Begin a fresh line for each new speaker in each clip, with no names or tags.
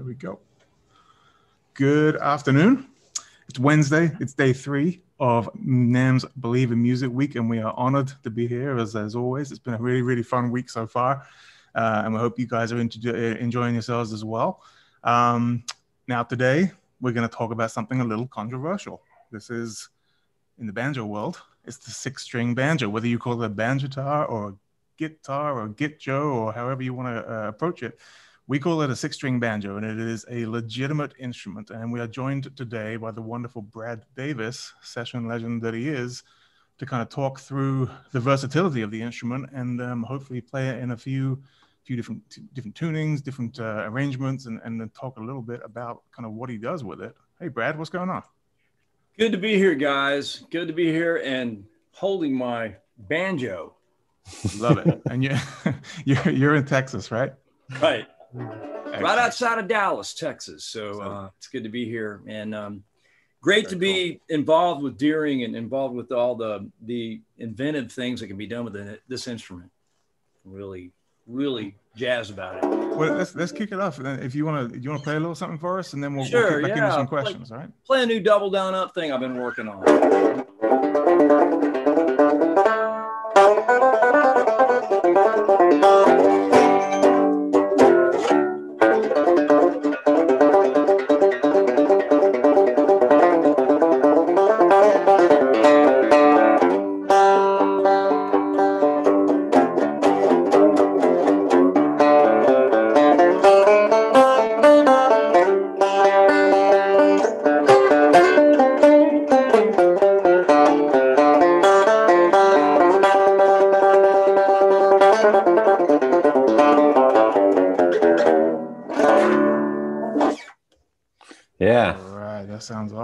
There we go. Good afternoon. It's Wednesday. It's day three of NAMM's Believe in Music Week, and we are honored to be here as, as always. It's been a really, really fun week so far, uh, and we hope you guys are uh, enjoying yourselves as well. Um, now, today, we're going to talk about something a little controversial. This is in the banjo world, it's the six string banjo, whether you call it a banjo guitar or a guitar or guitjo or however you want to uh, approach it. We call it a six string banjo, and it is a legitimate instrument. And we are joined today by the wonderful Brad Davis, session legend that he is, to kind of talk through the versatility of the instrument and um, hopefully play it in a few few different different tunings, different uh, arrangements, and, and then talk a little bit about kind of what he does with it. Hey, Brad, what's going on?
Good to be here, guys. Good to be here and holding my banjo.
Love it. and you, you're you're in Texas, right?
Right. Excellent. right outside of Dallas, Texas. So uh, it's good to be here and um, great Very to be cool. involved with Deering and involved with all the the inventive things that can be done with it, this instrument. Really, really jazzed about it.
Well, let's let's kick it off. If you want to, you want to play a little something for us, and then we'll, sure, we'll kick back yeah. into some questions.
Play,
all right.
Play a new double down up thing I've been working on.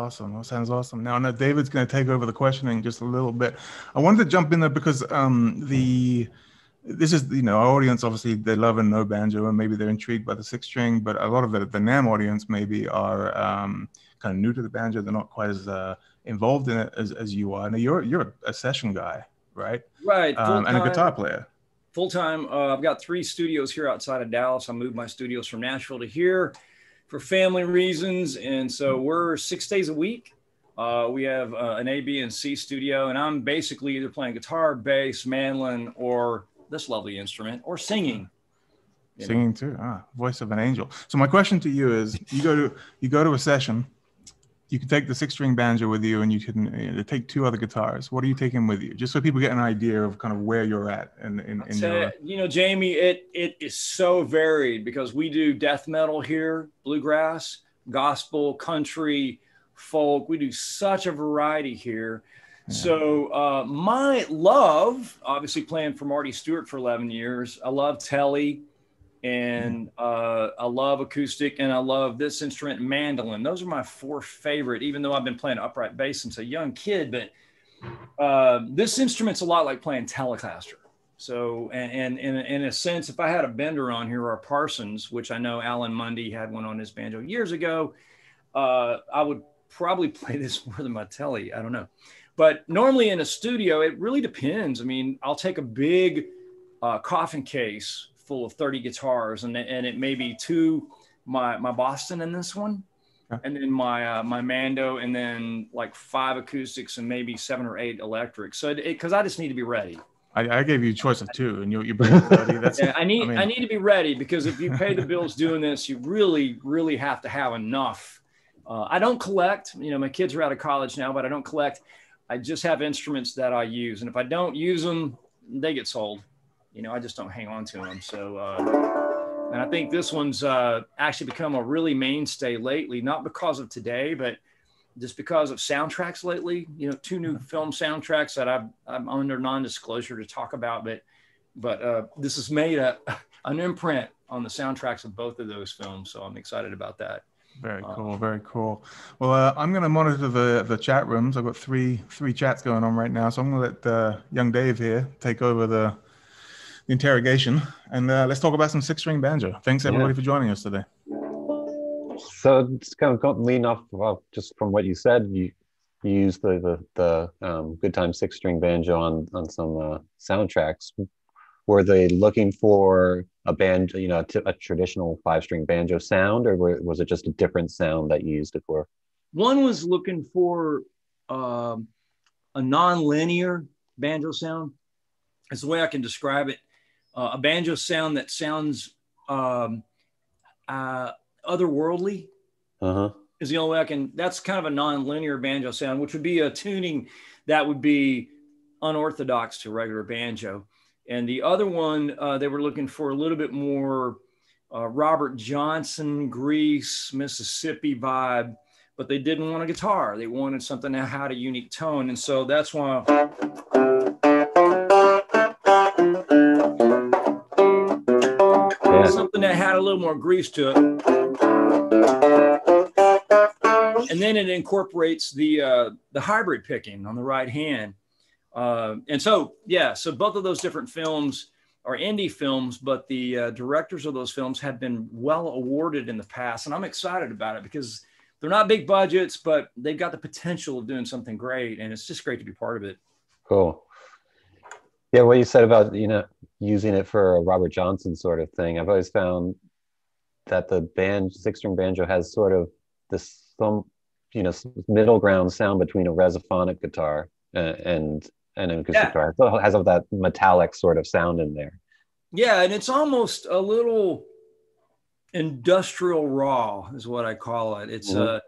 Awesome. That sounds awesome. Now, now David's going to take over the questioning just a little bit. I wanted to jump in there because um, the this is you know our audience obviously they love and know banjo and maybe they're intrigued by the six string, but a lot of the, the NAMM audience maybe are um, kind of new to the banjo. They're not quite as uh, involved in it as, as you are. Now you're you're a session guy, right? Right.
Um, and a guitar player.
Full time. Uh, I've got three studios here outside of Dallas. I moved my studios from Nashville to here for family reasons. And so we're six days a week. Uh, we have uh, an A, B, and C studio, and I'm basically either playing guitar, bass, mandolin, or this lovely instrument, or singing.
Singing too, ah, voice of an angel. So my question to you is: you go to you go to a session, you can take the six string banjo with you and you can you know, take two other guitars. What are you taking with you? Just so people get an idea of kind of where you're at. And in, in, in your...
you know, Jamie, it it is so varied because we do death metal here, bluegrass, gospel, country, folk. We do such a variety here. Yeah. So uh, my love, obviously playing for Marty Stuart for 11 years. I love Telly and uh, I love acoustic and I love this instrument, mandolin. Those are my four favorite, even though I've been playing upright bass since a young kid. But uh, this instrument's a lot like playing Telecaster. So, and, and in, in a sense, if I had a bender on here or Parsons, which I know Alan Munde had one on his banjo years ago, uh, I would probably play this more than my Telly. I don't know. But normally in a studio, it really depends. I mean, I'll take a big uh, coffin case full of 30 guitars and, and it may be two my my Boston in this one okay. and then my uh, my Mando and then like five acoustics and maybe seven or eight electrics so because I just need to be ready.
I, I, gave you a choice of two and you you bring 30
that's yeah, I need I, mean, I need to be ready because if you pay the bills doing this you really really have to have enough. Uh, I don't collect you know my kids are out of college now but I don't collect. I just have instruments that I use and if I don't use them they get sold you know, I just don't hang on to them. So, uh, and I think this one's uh, actually become a really mainstay lately, not because of today, but just because of soundtracks lately. You know, two new film soundtracks that i am under non-disclosure to talk about, but but uh, this has made a an imprint on the soundtracks of both of those films. So I'm excited about that.
Very uh, cool, very cool. Well, uh, I'm going to monitor the the chat rooms. I've got three three chats going on right now, so I'm going to let uh, young Dave here take over the the interrogation, and uh, let's talk about some six string banjo. Thanks everybody yeah. for joining us today.
So it's kind of got lean off well, just from what you said. You, you use the the, the um, Goodtime six string banjo on on some uh, soundtracks. were they looking for a band, you know, a traditional five string banjo sound, or were, was it just a different sound that you used it for?
One was looking for um, a non-linear banjo sound. Is the way I can describe it. Uh, a banjo sound that sounds um, uh, otherworldly.
Uh-huh.
Is the only way I can. That's kind of a non-linear banjo sound, which would be a tuning that would be unorthodox to regular banjo. And the other one, uh, they were looking for a little bit more uh, Robert Johnson, Grease, Mississippi vibe, but they didn't want a guitar. They wanted something that had a unique tone. And so that's why. That had a little more grease to it. And then it incorporates the uh, the hybrid picking on the right hand. Uh, and so, yeah, so both of those different films are indie films, but the uh, directors of those films have been well awarded in the past. And I'm excited about it because they're not big budgets, but they've got the potential of doing something great. And it's just great to be part of it.
Cool. Yeah, what you said about, you know, using it for a Robert Johnson sort of thing. I've always found that the band, six string banjo, has sort of this some, you know, middle ground sound between a resophonic guitar and, and an acoustic yeah. guitar. So it has that metallic sort of sound in there.
Yeah, and it's almost a little industrial raw is what I call it. It's mm-hmm. uh,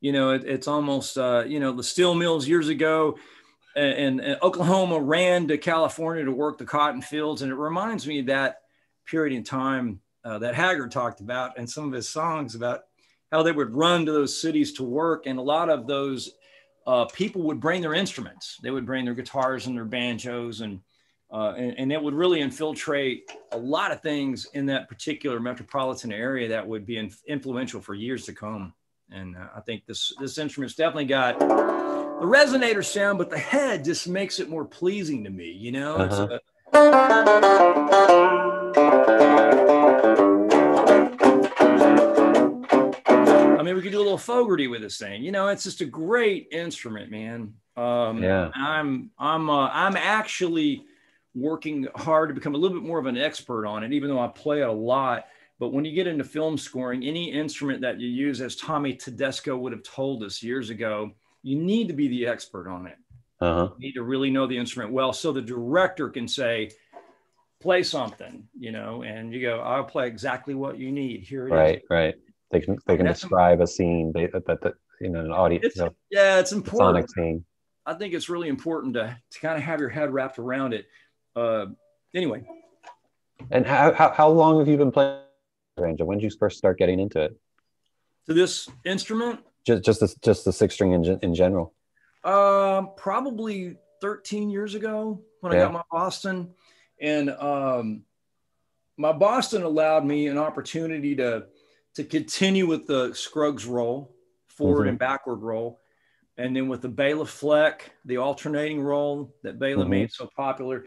you know, it, it's almost uh, you know, the steel mills years ago and, and, Oklahoma ran to California to work the cotton fields, and it reminds me of that period in time uh, that Haggard talked about and some of his songs about how they would run to those cities to work, and a lot of those uh, people would bring their instruments. They would bring their guitars and their banjos, and, uh, and, and it would really infiltrate a lot of things in that particular metropolitan area that would be influential for years to come. And uh, I think this this instrument's definitely got the resonator sound, but the head just makes it more pleasing to me. You know. Uh-huh. mean, we could do a little Fogerty with this thing. You know, it's just a great instrument, man. Um, yeah. I'm I'm uh, I'm actually working hard to become a little bit more of an expert on it, even though I play it a lot. But when you get into film scoring, any instrument that you use, as Tommy Tedesco would have told us years ago, you need to be the expert on it.
Uh-huh.
You need to really know the instrument well, so the director can say, "Play something," you know, and you go, "I'll play exactly what you need." Here it
right, is. right. They can they can describe a scene that, that, that you know an audience.
You know, yeah, it's important. Sonic scene. I think it's really important to to kind of have your head wrapped around it. Uh, anyway.
And how, how how long have you been playing banjo? When did you first start getting into it?
To this instrument?
Just just the, just the six string in, in general.
Um, probably 13 years ago when yeah. I got my Boston, and um, my Boston allowed me an opportunity to to continue with the Scruggs roll, forward mm-hmm. and backward roll. And then with the Bela Fleck, the alternating roll that Bela mm-hmm. made so popular.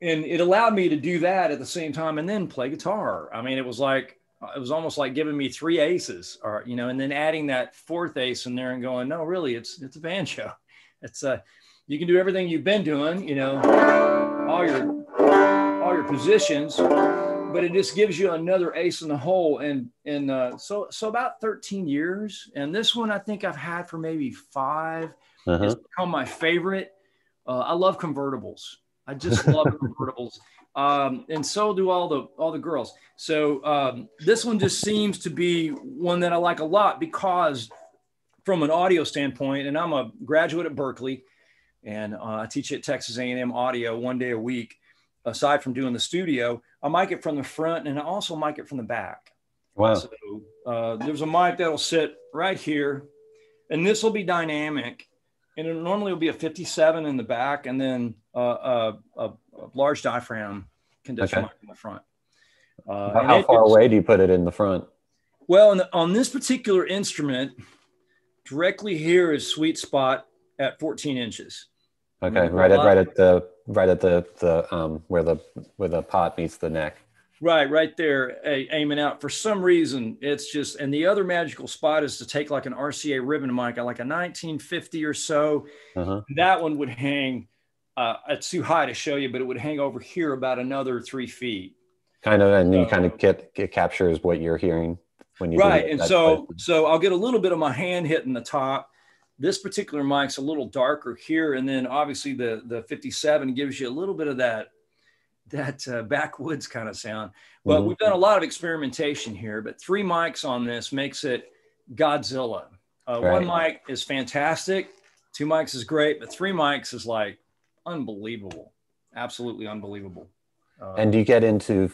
And it allowed me to do that at the same time and then play guitar. I mean, it was like, it was almost like giving me three aces or, you know, and then adding that fourth ace in there and going, no, really, it's, it's a banjo. It's a, uh, you can do everything you've been doing, you know, all your, all your positions but it just gives you another ace in the hole. And and uh, so so about 13 years. And this one I think I've had for maybe 5 uh-huh. It's become my favorite. Uh, I love convertibles. I just love convertibles. Um, and so do all the all the girls. So um, this one just seems to be one that I like a lot because from an audio standpoint, and I'm a graduate at Berklee, and uh, I teach at Texas A&M Audio one day a week aside from doing the studio, I mic it from the front and I also mic it from the back.
Wow. So
uh, there's a mic that'll sit right here, and this will be dynamic. And it normally will be a 57 in the back, and then uh, a, a, a, large diaphragm condenser okay. mic in the front.
Uh, how far away do you put it in the front?
Well, the, on this particular instrument, directly here is sweet spot at 14 inches.
Okay, right at right at the right at the the um where the where the pot meets the neck.
Right, right there, aiming out. For some reason, it's just, and the other magical spot is to take like an RCA ribbon mic, like a 1950 or so. Uh-huh. That one would hang uh, it's too high to show you, but it would hang over here about another three feet.
Kind of, and you kind of get it captures what you're hearing when you
right and so
placement.
so i'll get a little bit of my hand hitting the top this particular mic's a little darker here and then obviously the the 57 gives you a little bit of that that uh, backwoods kind of sound but
Mhm.
we've done a lot of experimentation here but three mics on this makes it godzilla uh, one mic is fantastic two mics is great but three mics is like unbelievable absolutely unbelievable uh,
and you get into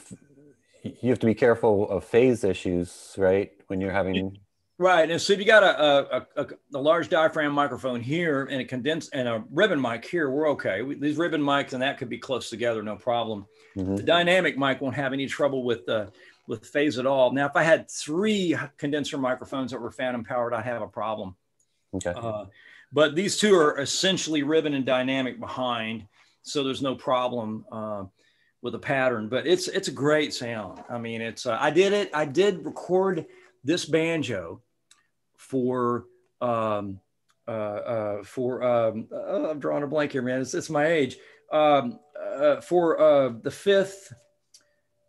you have to be careful of phase issues, right? When you're having
Right, and so if you got a, a, a, a large diaphragm microphone here and a condensed and a ribbon mic here, we're okay. We, these ribbon mics and that could be close together, no problem.
Mhm.
The dynamic mic won't have any trouble with uh, with phase at all. Now, if I had three condenser microphones that were phantom powered, I'd have a problem.
okay.
Uh, but these two are essentially ribbon and dynamic behind, so there's no problem uh, with the pattern. But it's it's a great sound. I mean, it's uh, I did it. I did record this banjo for um, uh, uh, for um, uh, I'm drawing a blank here, man. It's, it's my age. Um, uh, for uh, the fifth.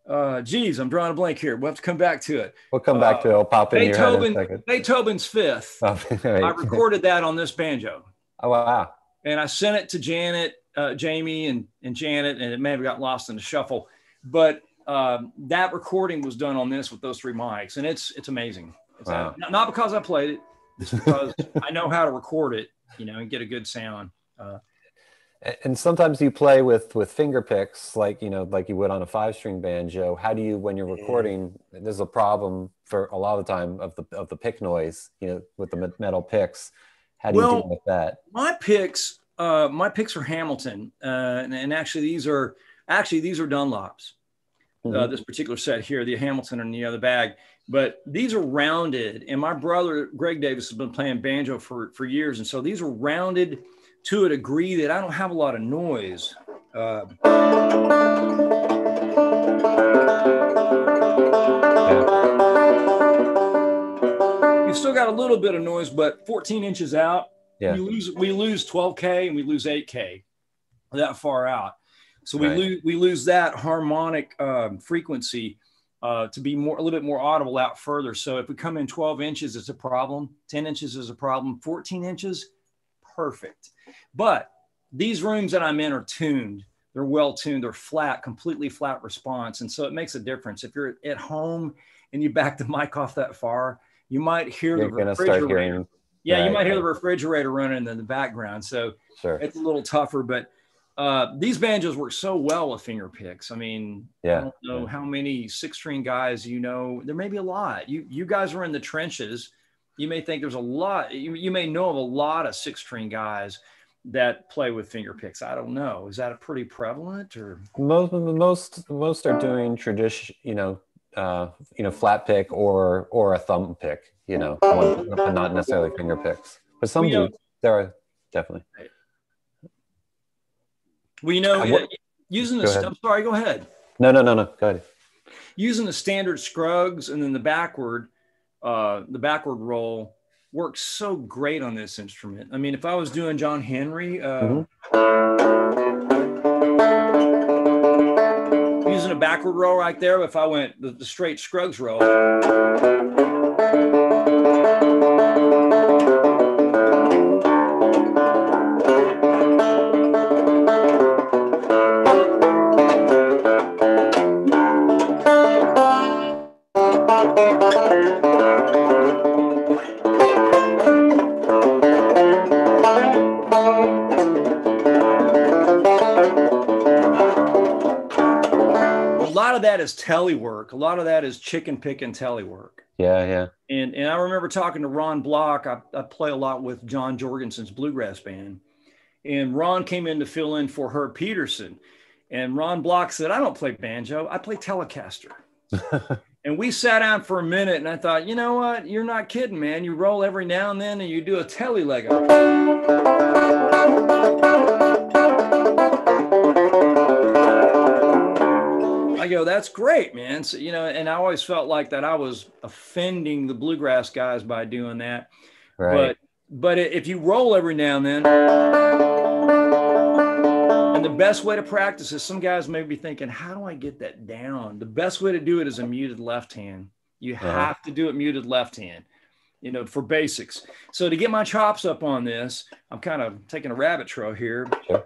Uh, geez, I'm drawing a blank here. We'll have to come back to it.
We'll come back to it. It'll pop in your head in
Beethoven. Beethoven's fifth.
Oh, right.
I recorded that on this banjo
oh wow.
and I sent it to Janet, uh, Jamie, and, and Janet, and it may have got lost in the shuffle. But um, that recording was done on this with those three mics, and it's it's amazing. It's
Wow.
not, not because I played it, it's because I know how to record it, you know, and get a good sound. Uh,
And sometimes you play with with finger picks, like you know, like you would on a five string banjo. How do you, when you're recording? There's a problem for a lot of the time of the of the pick noise, you know, with the metal picks. How do you
Well-
deal with that?
my picks, uh, my picks are Hamilton, uh, and, and actually these are actually these are Dunlops. uh,
Mhm.
this particular set here, the Hamilton and the other bag. But these are rounded, and my brother Greg Davis has been playing banjo for for years, and so these are rounded to a degree that I don't have a lot of noise. Uh, you've still got a little bit of noise, but 14 inches out,
Yeah.
we lose we lose 12k and we lose 8k that far out. So we
Right.
lose we lose that harmonic um, frequency uh, to be more a little bit more audible out further. So if we come in 12 inches, it's a problem. 10 inches is a problem. 14 inches, perfect. But these rooms that I'm in are tuned. They're well tuned. They're flat, completely flat response, and so it makes a difference. If you're at home and you back the mic off that far, you might hear
You're
the refrigerator.
hearing.
yeah, you might hear the refrigerator running in the background. So
Sure.
it's a little tougher, but uh, these banjos work so well with finger picks. I mean, I
Yeah.
don't know
yeah.
how many six string guys you know. There may be a lot. You you guys are in the trenches. You may think there's a lot. You, you may know of a lot of six string guys that play with finger picks. I don't know. Is that a pretty prevalent or?
Most most most are doing tradition, you know, uh, you know, flat pick or or a thumb pick, you know, but not necessarily finger picks. But some
We,
do. There are definitely.
Well, you know,
Uh,
using the. I'm sorry. Go ahead.
No, no, no, no. Go ahead.
using the standard Scruggs and then the backward uh, the backward roll works so great on this instrument i mean if i was doing john henry uh,
Mhm.
using a backward roll right there if i went the, the straight Scruggs roll lot of that is telly work a lot of that is chicken pick and telly
Yeah, yeah.
And and I remember talking to Ron Block. I, I play a lot with John Jorgenson's bluegrass band. And Ron came in to fill in for Herb Pedersen. And Ron Block said, I don't play banjo, I play Telecaster. and we sat down for a minute and I thought, you know what? You're not kidding, man. You roll every now and then and you do a telly lego. Go, that's great, man. So, you know, and I always felt like that I was offending the bluegrass guys by doing that.
Right.
But but if you roll every now and then, And the best way to practice is some guys may be thinking, how do I get that down? The best way to do it is a muted left hand. You
Uh-huh.
have to do it muted left hand, you know, for basics. So to get my chops up on this, I'm kind of taking a rabbit trail here.
Sure.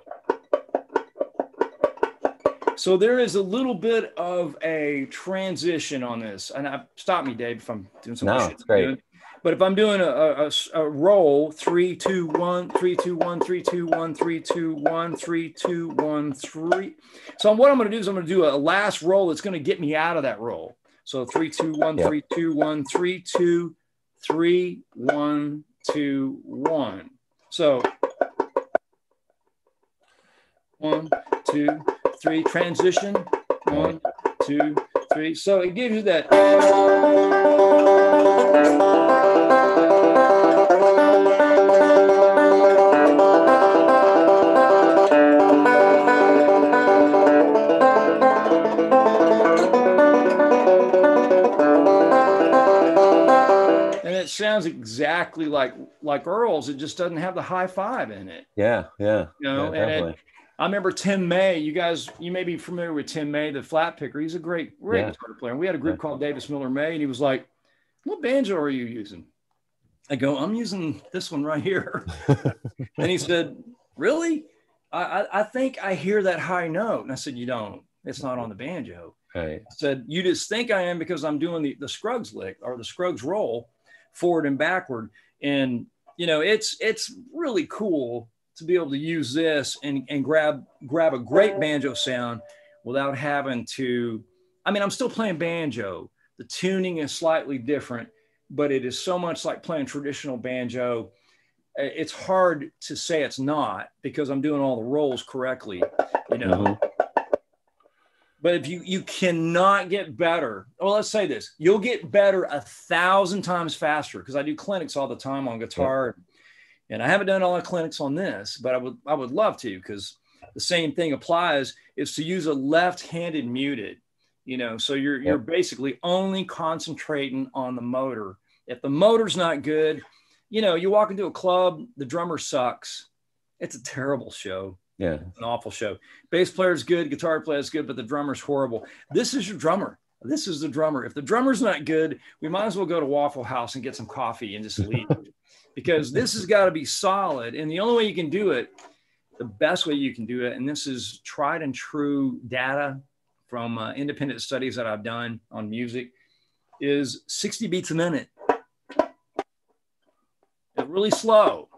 So there is a little bit of a transition on this, and I stop me, Dave, if I'm doing some
No,
shit.
it's great.
But if I'm doing a, a- a roll, three, two, one, three, two, one, three, two, one, three, two, one, three, two, one, three. So what I'm going to do is I'm going to do a last roll that's going to get me out of that roll. So three, two, one,
Yep.
three, two, one, three, two, three, one, two, one. So one, two, three. Transition. One, two, three. So it gives you that. And it sounds exactly like like Earl's. It just doesn't have the high five in it.
Yeah, yeah.
You know,
yeah,
and. I remember Tim May. You guys, you may be familiar with Tim May, the flat picker. He's a great, great
Yeah.
guitar player. And we had a group
Yeah.
called Davis Miller May, and he was like, "What banjo are you using?" I go, "I'm using this one right here." and he said, "Really? I, I, I think I hear that high note." And I said, "You don't. It's not on the banjo."
Right.
I said, "You just think I am because I'm doing the the Scruggs lick or the Scruggs roll, forward and backward." And you know, it's it's really cool to be able to use this and and grab grab a great banjo sound without having to. I mean, I'm still playing banjo. The tuning is slightly different, but it is so much like playing traditional banjo. Uh, It's hard to say it's not because I'm doing all the rolls correctly, you know.
Mhm.
But if you you cannot get better, well, let's say this: you'll get better a thousand times faster. Because I do clinics all the time on guitar, and I haven't done a lot of clinics on this, but I would I would love to because the same thing applies. Is to use a left-handed muted, you know. So you're you're basically only concentrating on the motor. If the motor's not good, you know, you walk into a club, the drummer sucks. It's a terrible show
Yeah.
It's an awful show. Bass player's good, guitar player's good, but the drummer's horrible. This is your drummer. This is the drummer. If the drummer's not good, we might as well go to Waffle House and get some coffee and just leave because this has got to be solid. And the only way you can do it, the best way you can do it, and this is tried and true data from uh, independent studies that I've done on music, is 60 beats a minute. It's really slow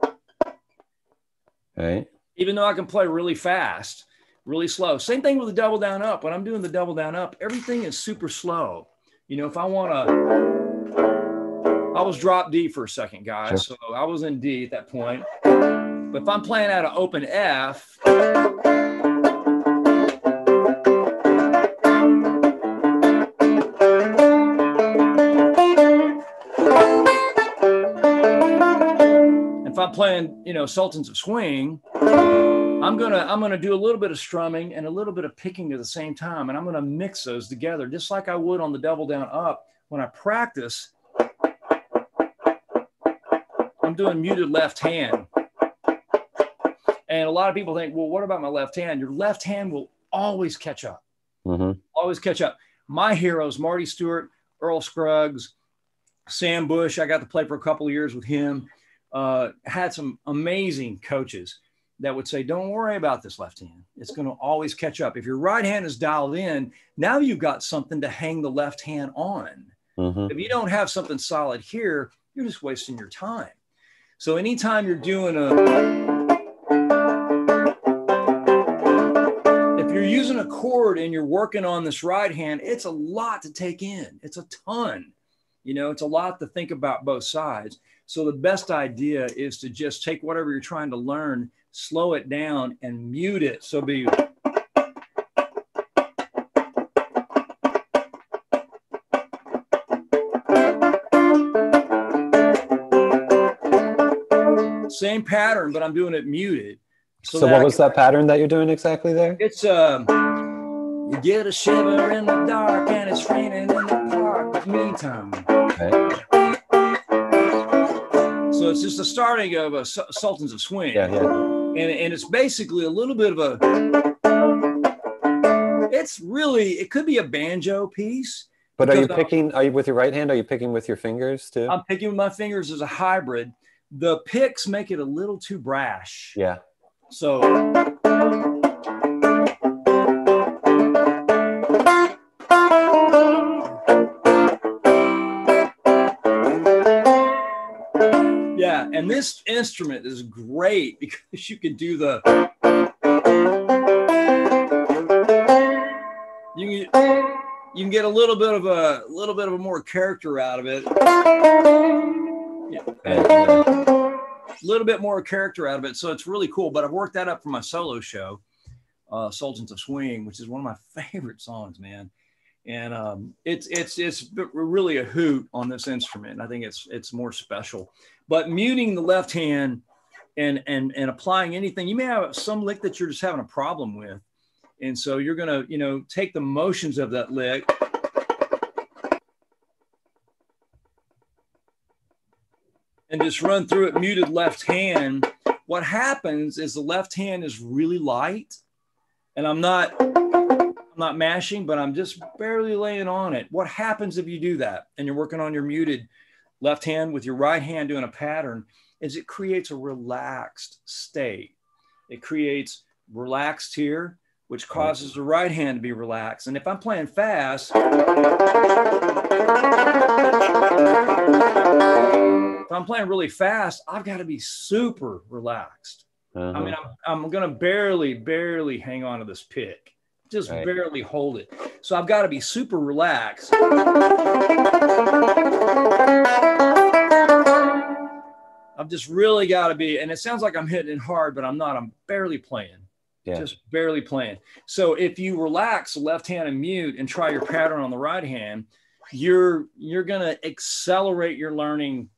Right.
even though I can play really fast, really slow. Same thing with the double down up. When I'm doing the double down up, everything is super slow. You know, if I want to, I was drop D for a second, guys. So I was in D at that point. But if I'm playing out of open F, if I'm playing, you know, Sultans of Swing, I'm gonna I'm gonna do a little bit of strumming and a little bit of picking at the same time, and I'm gonna mix those together, just like I would on the double down up when I practice. I'm doing muted left hand, and a lot of people think, well, what about my left hand? Your left hand will always catch up
hmm
always catch up. My heroes, Marty Stuart, Earl Scruggs, Sam Bush, I got to play for a couple of years with him. Uh, had some amazing coaches that would say, Don't worry about this left hand. It's going to always catch up. If your right hand is dialed in, now you've got something to hang the left hand on.
hmm
If you don't have something solid here, you're just wasting your time. So anytime you're doing a if you're using a chord and you're working on this right hand, it's a lot to take in. It's a ton. You know, it's a lot to think about both sides. So the best idea is to just take whatever you're trying to learn, slow it down and mute it. So be same pattern, but I'm doing it muted.
So,
I
what was
can-
that pattern that you're doing exactly there?
It's um, you get a shiver in the dark and it's raining in the park. But meantime,
Right.
so it's just the starting of a Sultans of Swing.
Yeah, yeah.
and, and it's basically a little bit of a it's really it could be a banjo piece
But are you
uh,
picking? Are you with your right hand? Are you picking with your fingers too?
i'm picking with my fingers as a hybrid the picks make it a little too brash
yeah.
so yeah and this instrument is great because you can do the you can you can get a little bit of a little bit of a more character out of it yeah.
And, uh,
a little bit more character out of it. So it's really cool. But I've worked that up for my solo show, uh, Sultans of Swing, which is one of my favorite songs, man. And um, it's it's it's really a hoot on this instrument. I think it's it's more special. But muting the left hand and and and applying anything, you may have some lick that you're just having a problem with, and so you're gonna you know take the motions of that lick and just run through it muted left hand, what happens is the left hand is really light, and I'm not I'm not mashing, but I'm just barely laying on it. What happens if you do that and you're working on your muted left hand with your right hand doing a pattern is it creates a relaxed state. It creates relaxed here, which causes the right hand to be relaxed. And if I'm playing fast, I'm playing really fast, I've got to be super relaxed.
uh-huh.
I mean, I'm, I'm going to barely, barely hang on to this pick, just
Right.
barely hold it. So I've got to be super relaxed. I've just really got to be, and it sounds like I'm hitting it hard, but I'm not. I'm barely playing,
yeah.
just barely playing. So if you relax left hand and mute and try your pattern on the right hand, you're you're going to accelerate your learning.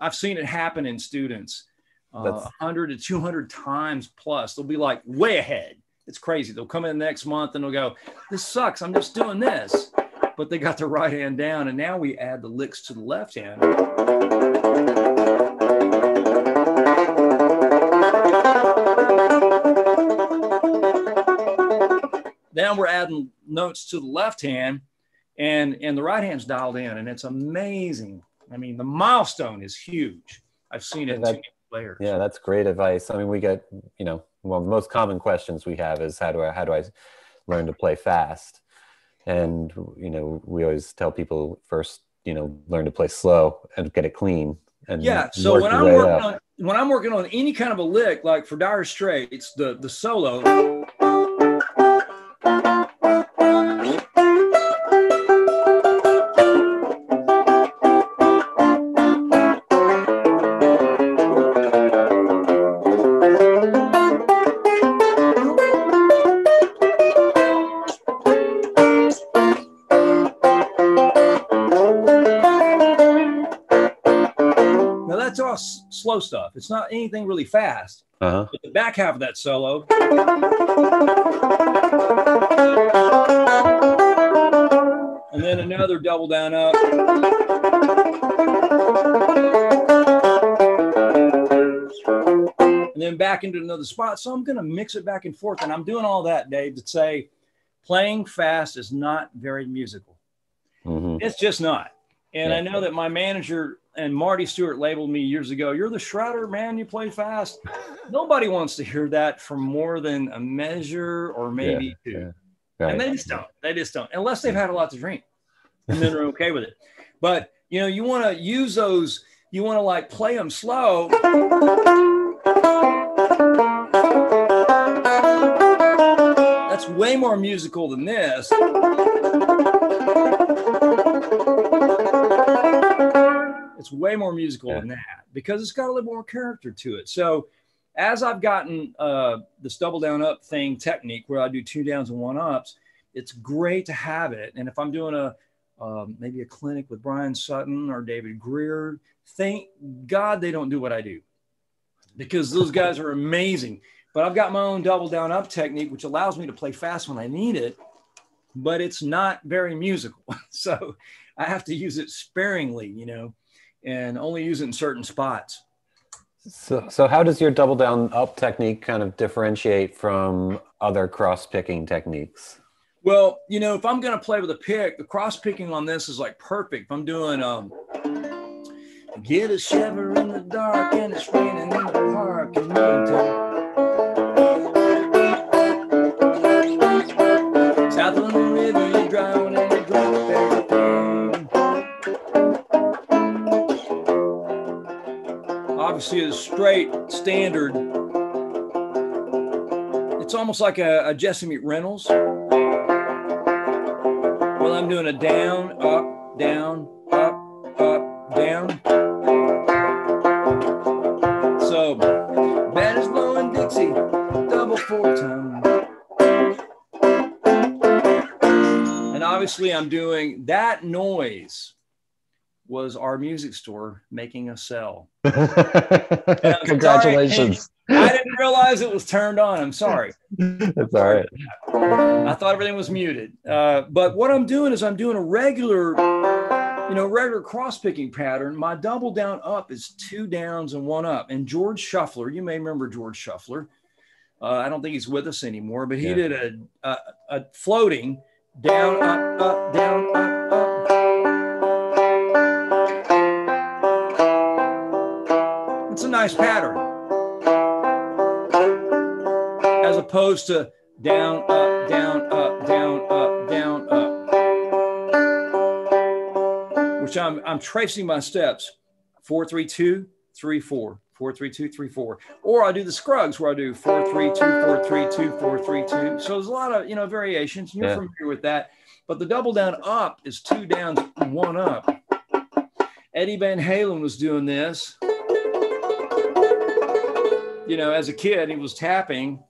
I've seen it happen in students uh, 100 to 200 times plus. They'll be like way ahead. It's crazy. They'll come in next month and they'll go, This sucks. I'm just doing this. But they got the right hand down. And now we add the licks to the left hand. Now we're adding notes to the left hand and and the right hand's dialed in and it's amazing. I mean, the milestone is huge. I've seen it
That-
too many players.
Yeah, that's great advice. I mean, we get, you know, well, the most common questions we have is how do I how do I learn to play fast? And you know, we always tell people first, you know, learn to play slow and get it clean. And
Yeah. So when I'm working
up.
on when I'm working on any kind of a lick, like for Dire Straits, the the solo. Slow stuff. It's not anything really fast.
uh-huh.
But the back half of that solo. And then another double down up. And then back into another spot. So I'm going to mix it back and forth. And I'm doing all that, Dave, to say playing fast is not very musical.
hmm
It's just not. And I know that my manager and Marty Stuart labeled me years ago, you're the shredder, man, you play fast. Nobody wants to hear that for more than a measure or maybe two.
yeah. Right.
And they just don't. They just don't, unless they've had a lot to drink and then they're okay with it. But, you know, you want to use those, you want to like play them slow. That's way more musical than this. It's way more musical
Yeah.
than that because it's got a little more character to it. So, as I've gotten uh, this double down up thing technique where I do two downs and one ups, it's great to have it. And if I'm doing a um, maybe a clinic with Bryan Sutton or David Grier, thank God they don't do what I do because those guys are amazing. But I've got my own double down up technique, which allows me to play fast when I need it, but it's not very musical. So I have to use it sparingly, you know, and only use it in certain spots.
So, so how does your double down up technique kind of differentiate from other cross picking techniques?
Well, you know, if I'm going to play with a pick, the cross picking on this is like perfect. If I'm doing um, get a shiver in the dark and it's raining in the park and Obviously, a straight standard. It's almost like a, a Jesse. Well, I'm doing a down, up, down, up, up, down. So, band is blowing Dixie, double four time. And obviously, I'm doing that noise was our music store making a sell.
Congratulations.
I didn't realize it was turned on. I'm sorry.
That's all right.
I thought everything was muted. Uh, but what I'm doing is I'm doing a regular, you know, regular cross picking pattern. My double down up is two downs and one up. And George Shuffler, you may remember George Shuffler. Uh, I don't think he's with us anymore, but he yeah. did a, a, a floating down, up, up, down, up, nice pattern. As opposed to down, up, down, up, down, up, down, up. Which I'm I'm tracing my steps. Four, three, two, three, four. Four, three, two, three, four. Or I do the Scruggs where I do four, three, two, four, three, two, four, three, two. So there's a lot of you know variations. You're yeah. familiar with that. But the double down up is two downs, one up. Eddie Van Halen was doing this you know, as a kid, he was tapping,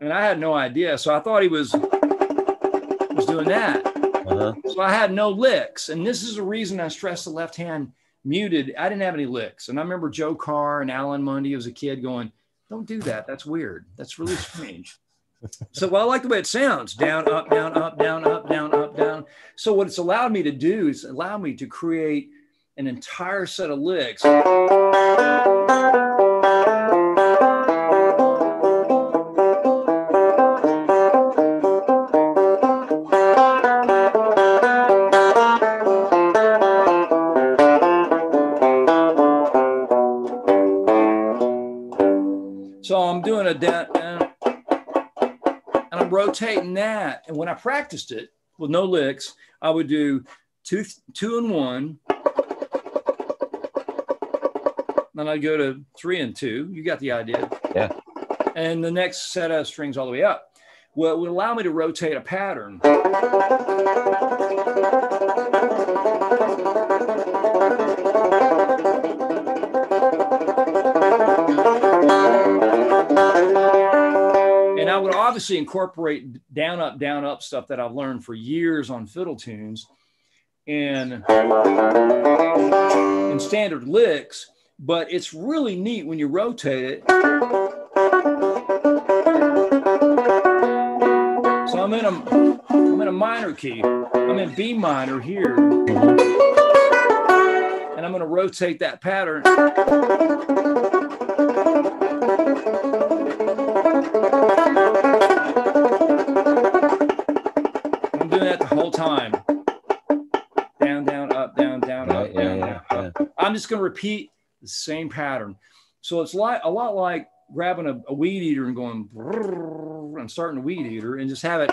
and I had no idea. So I thought he was was doing that. Uh-huh. So I had no licks, and this is the reason I stress the left hand muted. I didn't have any licks, and I remember Joe Carr and Alan Munde as a kid going, "Don't do that. That's weird. That's really strange." so well, I like the way it sounds: down, up, down, up, down, up, down, up, down. So what it's allowed me to do is allow me to create an entire set of licks. Rotating that. And when I practiced it with no licks, I would do two, two and one. Then I'd go to three and two. You got the idea.
Yeah.
And the next set of strings all the way up. Well, it would allow me to rotate a pattern. Obviously incorporate down, up, down, up stuff that I've learned for years on fiddle tunes and in standard licks, but it's really neat when you rotate it. So I'm in a I'm in a minor key. I'm in B minor here. And I'm going to rotate that pattern. Time. Down, down, up, down, down, up, yeah, down, yeah, down, up. I'm just going to repeat the same pattern. So it's like a lot like grabbing a, a weed eater and going and starting a weed eater and just have it.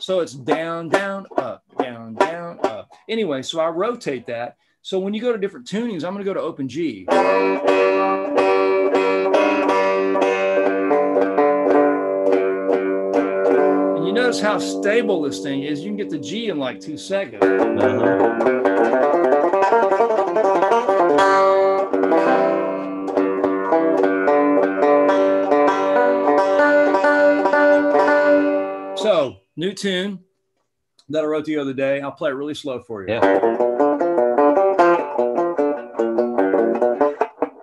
So it's down, down, up, down, down, up. Anyway, so I rotate that. So when you go to different tunings, I'm going to go to open G. notice how stable this thing is. You can get the G in like two seconds. So, new tune that I wrote the other day. I'll play it really slow for you.
Yeah.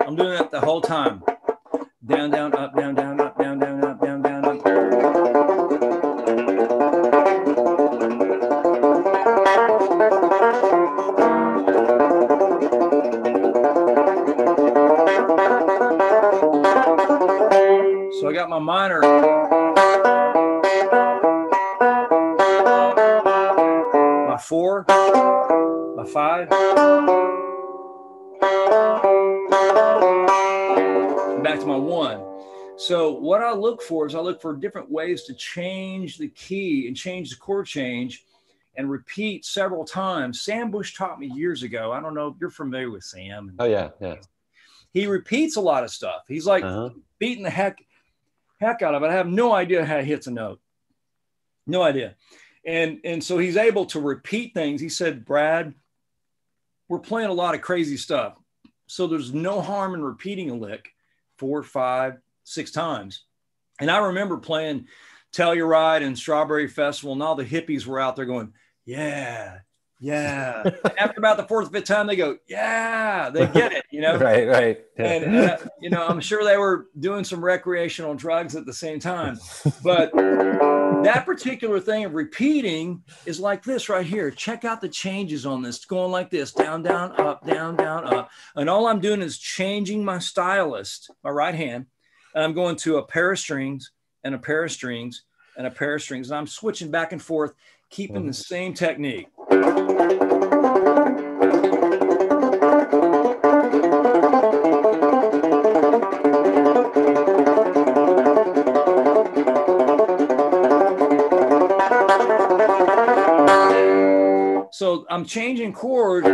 I'm doing that the whole time. Down, down, up, down, down, up, down, down, for is I look for different ways to change the key and change the chord change and repeat several times. Sam Bush taught me years ago. I don't know if you're familiar with Sam.
Oh yeah, yeah.
He repeats a lot of stuff. He's like
Uh-huh.
beating the heck heck out of it. I have no idea how he hits a note. No idea. And and so he's able to repeat things. He said, Brad, we're playing a lot of crazy stuff. So there's no harm in repeating a lick four, five, six times. And I remember playing Telluride and Strawberry Festival, and all the hippies were out there going, Yeah, yeah. After about the fourth, fifth time, they go, Yeah, they get it, you know?
Right, right. Yeah.
and uh, you know i'm sure they were doing some recreational drugs at the same time but that particular thing of repeating is like this right here check out the changes on this It's going like this down down up down down up and all i'm doing is changing my stylus my right hand and i'm going to a pair of strings and a pair of strings and a pair of strings and i'm switching back and forth keeping the mm-hmm. same technique So I'm changing chord.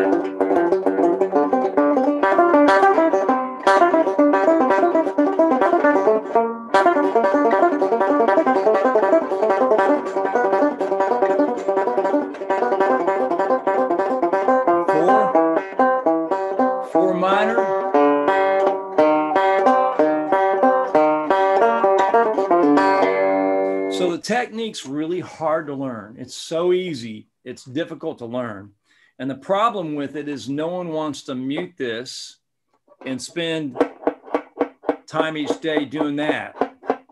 Technique's really hard to learn. It's so easy, it's difficult to learn. And the problem with it is no one wants to mute this and spend time each day doing that.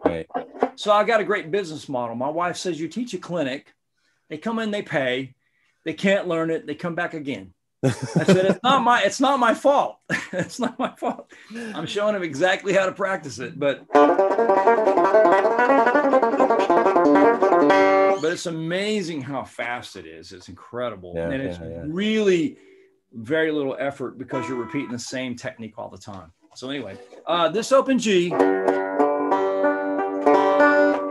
right.
So I got a great business model. My wife says you teach a clinic, they come in, they pay, they can't learn it, they come back again. I said it's not my it's not my fault. it's not my fault. I'm showing them exactly how to practice it, but but it's amazing how fast it is. It's incredible,
Yeah,
and it's
yeah, yeah.
really very little effort because you're repeating the same technique all the time. So anyway, uh, this open G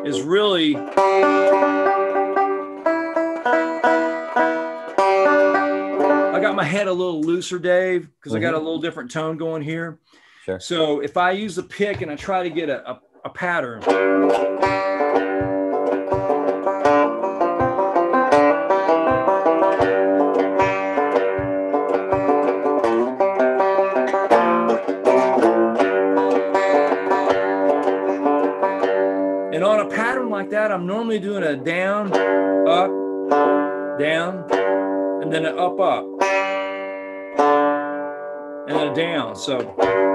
is really I got my head a little looser, Dave, because I got a little different tone going here.
Sure.
So if I use the pick and I try to get a, a, a pattern, that, I'm normally doing a down, up, down, and then an up, up, and then a down. So.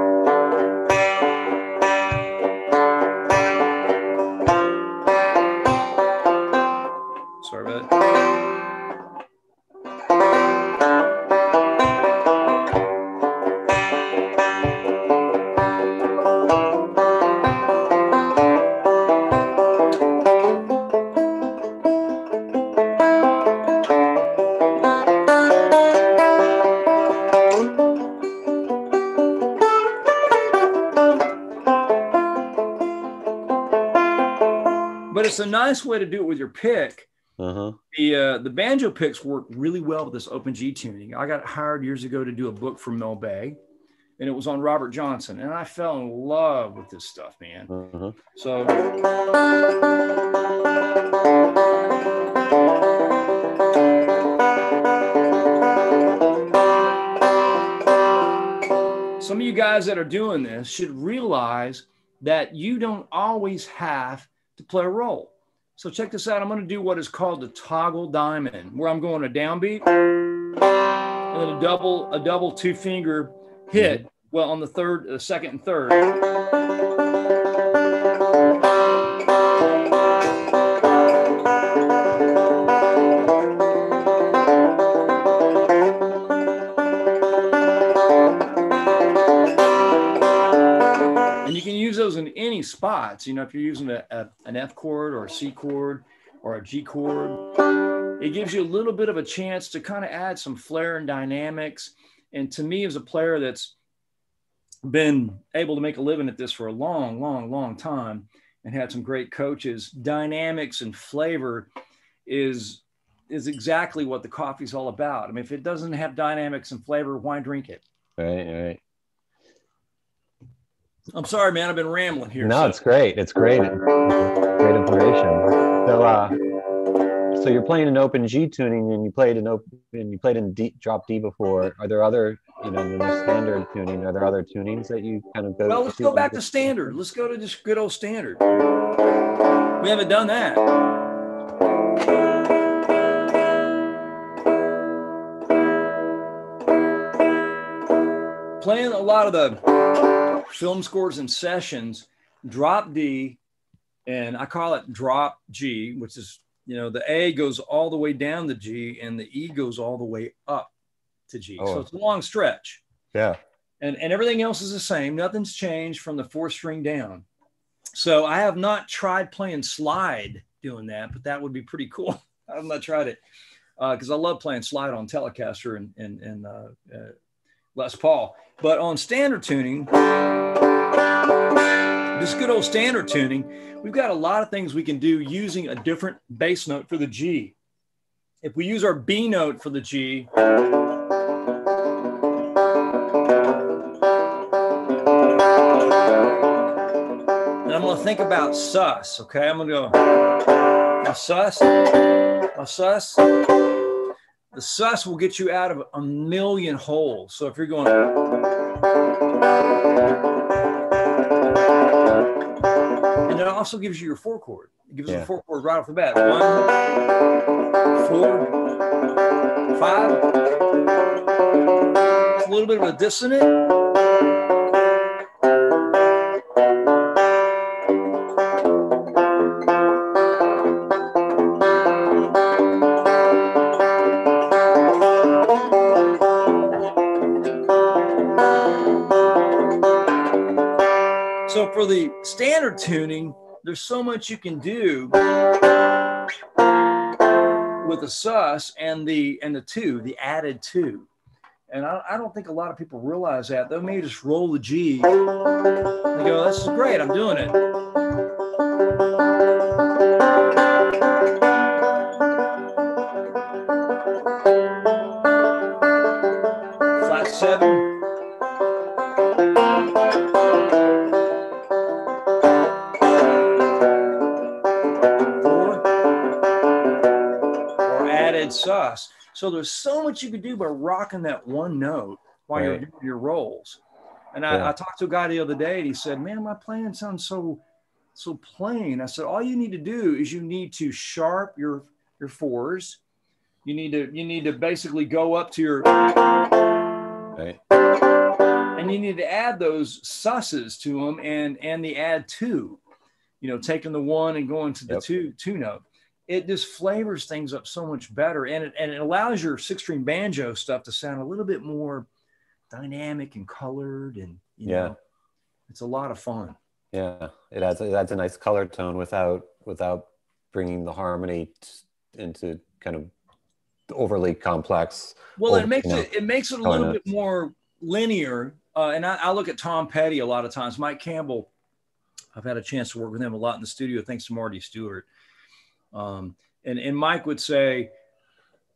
It's a nice way to do it with your pick.
Uh-huh.
The uh, the banjo picks work really well with this open G tuning. I got hired years ago to do a book for Mel Bay, and it was on Robert Johnson, and I fell in love with this stuff, man.
Uh-huh.
So some of you guys that are doing this should realize that you don't always have to play a role. So check this out. I'm going to do what is called the toggle diamond, where I'm going a downbeat and then a double a double two finger hit. Mm-hmm. Well, on the third, the second and third. Spots. You know, if you're using a, a, an F chord or a C chord or a G chord, it gives you a little bit of a chance to kind of add some flair and dynamics. And to me, as a player that's been able to make a living at this for a long, long, long time and had some great coaches, dynamics and flavor is is exactly what the coffee's all about. I mean, if it doesn't have dynamics and flavor, why drink it?
Right, right.
I'm sorry, man. I've been rambling here.
No,
so.
it's great. It's great. Great information. So, uh, so you're playing an open G tuning, and you played an open, and you played in D, drop D before. Are there other, you know, in the standard tuning? Are there other tunings that you kind of go?
Well, let's go back to standard. Let's go to just good old standard. We haven't done that. Playing a lot of the film scores and sessions, drop D, and I call it drop G, which is, you know, the A goes all the way down to G and the E goes all the way up to G.
Oh.
So it's a long stretch.
Yeah.
And, and everything else is the same. Nothing's changed from the fourth string down. So I have not tried playing slide doing that, but that would be pretty cool. I've not tried it because I love playing slide on Telecaster and, and, and uh, uh, Les Paul. But on standard tuning, this good old standard tuning, we've got a lot of things we can do using a different bass note for the G. If we use our B note for the G, then I'm going to think about sus. Okay, I'm going to go now sus, now sus. The sus will get you out of a million holes. So if you're going, and it also gives you your four chord. It gives you
Yeah.
a four chord right off the bat. One, four, five. It's a little bit of a dissonant. Tuning, there's so much you can do with the sus and the and the two, the added two. And I, I don't think a lot of people realize that. They may just roll the G. They go, "This is great. I'm doing it." So there's so much you could do by rocking that one note while you're doing your rolls. And I,
Yeah.
I talked to a guy the other day and he said, Man, my playing sounds so so plain. I said, all you need to do is you need to sharp your your fours. You need to you need to basically go up to your
Right.
and you need to add those susses to them and and the add two you know taking the one and going to the
Yep.
two two note it just flavors things up so much better and it, and it allows your six string banjo stuff to sound a little bit more dynamic and colored and you
Yeah.
know it's a lot of fun
Yeah. It adds it adds a nice color tone without without bringing the harmony t- into kind of overly complex.
Well,
over-
it makes
you know,
it it makes it a little bit more linear. Uh, and I, I look at Tom Petty a lot of times. Mike Campbell, I've had a chance to work with him a lot in the studio, thanks to Marty Stuart. Um, and and Mike would say,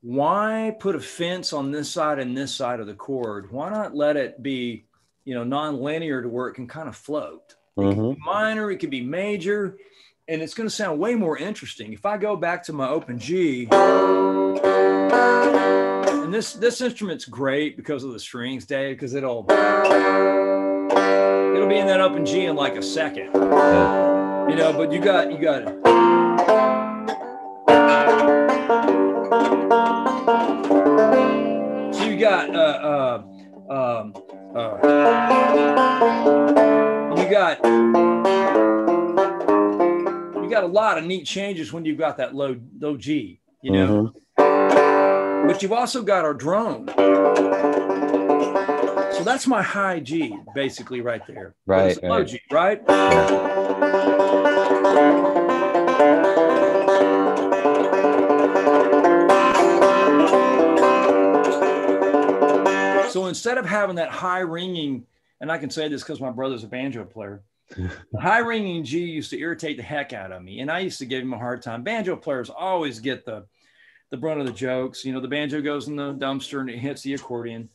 why put a fence on this side and this side of the chord? Why not let it be, you know, non-linear to where it can kind of float?
Mhm.
minor, it could be major, and it's going to sound way more interesting. If I go back to my open G, and this this instrument's great because of the strings, Dave, because it'll it'll be in that open G in like a second, you know. But you got you got um, uh, you got you got a lot of neat changes when you've got that low low G, you know.
Mhm.
But you've also got our drone. So that's my high G, basically, right there.
Right,
Low
right.
G, right? So instead of having that high ringing, and I can say this because my brother's a banjo player, the high ringing G used to irritate the heck out of me, and I used to give him a hard time. Banjo players always get the the brunt of the jokes. You know, the banjo goes in the dumpster and it hits the accordion,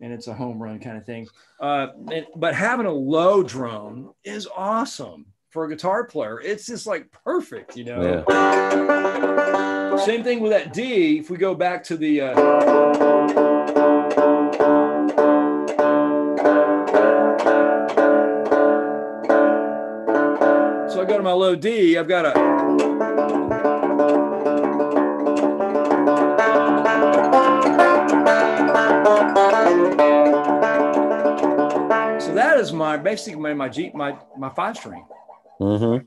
and it's a home run kind of thing. Uh, and- but having a low drone is awesome for a guitar player. It's just like perfect, you know.
Yeah.
Same thing with that D. If we go back to the uh, so I go to my low D. I've got a so that is my basically my my G my my five string
Mm-hmm.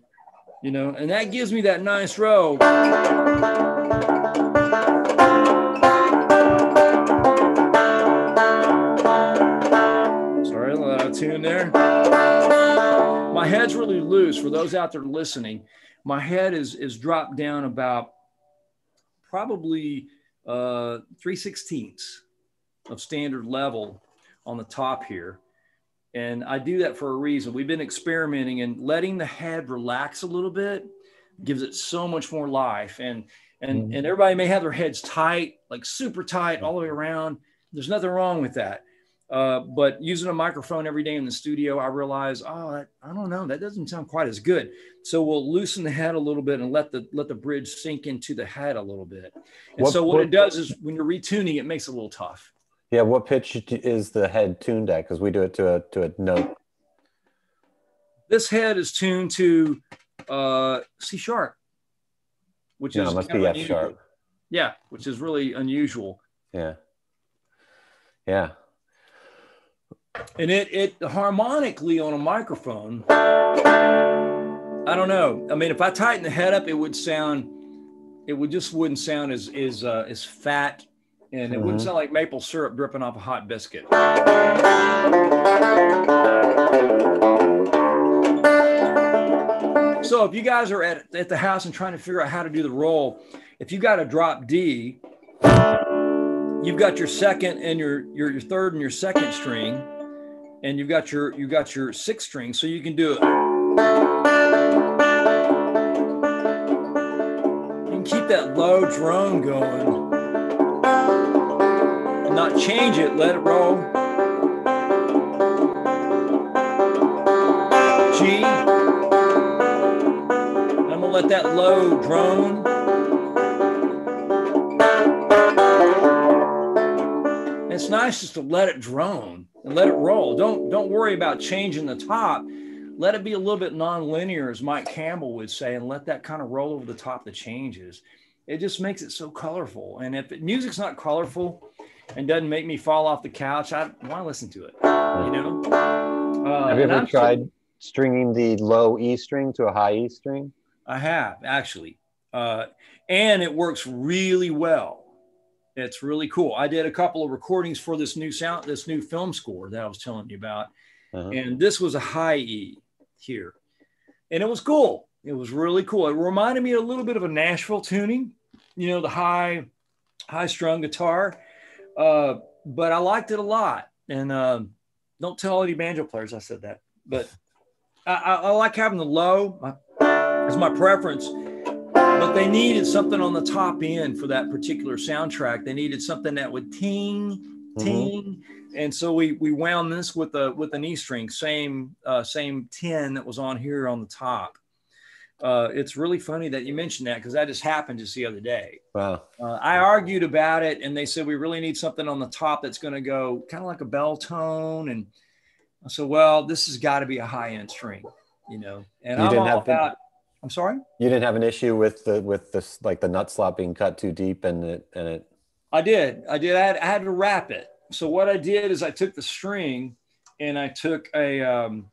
you know, and that gives me that nice row. Sorry, a little out of tune there. My head's really loose for those out there listening. My head is is dropped down about probably uh, three sixteenths of standard level on the top here. And I do that for a reason. We've been experimenting and letting the head relax a little bit gives it so much more life. And and
Mhm.
and everybody may have their heads tight, like super tight all the way around. There's nothing wrong with that. Uh, but using a microphone every day in the studio, I realize, oh, that, I don't know, that doesn't sound quite as good. So we'll loosen the head a little bit and let the let the bridge sink into the head a little bit. And
What-
so what,
what-
it does is when you're retuning, it makes it a little tough.
Yeah. What pitch is the head tuned at? Because we do it to a to a note.
This head is tuned to uh, C sharp, which
No,
is
must be F sharp.
Yeah, which is really unusual.
Yeah. Yeah.
And it it harmonically on a microphone. I don't know. I mean, if I tighten the head up, it would sound. It would just wouldn't sound as as uh, as fat, and it wouldn't
Mhm.
sound like maple syrup dripping off a hot biscuit. So if you guys are at, at the house and trying to figure out how to do the roll, if you got a drop D, you've got your second and your, your your third and your second string, and you've got your you got your sixth string, so you can do it. You can keep that low drone going, and not change it. Let it roll. G. I'm gonna let that low drone. It's nice just to let it drone and let it roll. Don't don't worry about changing the top. Let it be a little bit non-linear, as Mike Campbell would say, and let that kind of roll over the top the changes. It just makes it so colorful. And if it, music's not colorful and doesn't make me fall off the couch, I want to listen to it. You know. Uh,
Have you ever
I'm-
tried stringing the low E string to a high E string?
I have actually, uh, and it works really well. It's really cool. I did a couple of recordings for this new sound, this new film score that I was telling you about,
Uh-huh.
and this was a high E here, and it was cool. It was really cool. It reminded me a little bit of a Nashville tuning, you know, the high, high strung guitar, uh, but I liked it a lot. And um, don't tell any banjo players I said that, but I, I, I like having the low. My, is my preference. But they needed something on the top end for that particular soundtrack. They needed something that would ting,
Mhm.
ting, and so we we wound this with a with an E string, same uh, same ten that was on here on the top. Uh, it's really funny that you mentioned that because that just happened just the other day.
Wow.
Uh, I argued about it, and they said we really need something on the top that's going to go kind of like a bell tone. And I said, well, this has got to be a high end string, you know. And
You
I'm
didn't
all
to-
about. I'm sorry.
You didn't have an issue with the with this like the nut slot being cut too deep and it and it
I did. I did. I had, I had to wrap it. So what I did is I took the string and I took a, um,